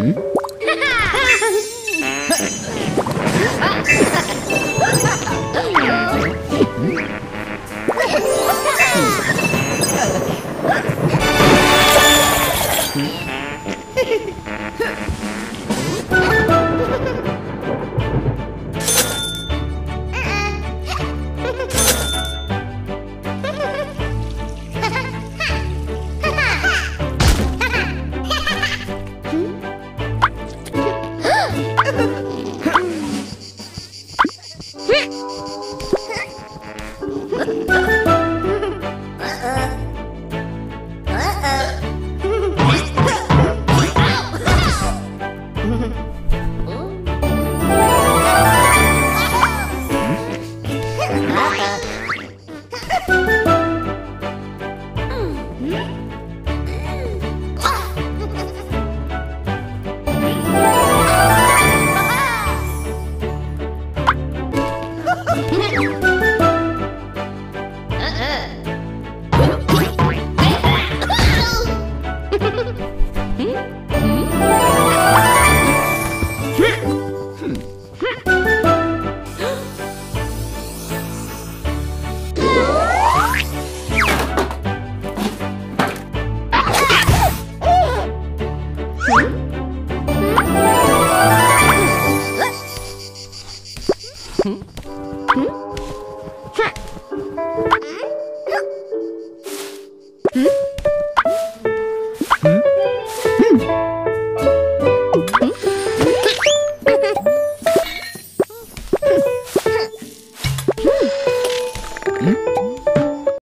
Hmm? Ha ha ha! Hmm? 嗯。哼。嗯。嗯。嗯。嗯。嗯。嗯。嗯。嗯。嗯。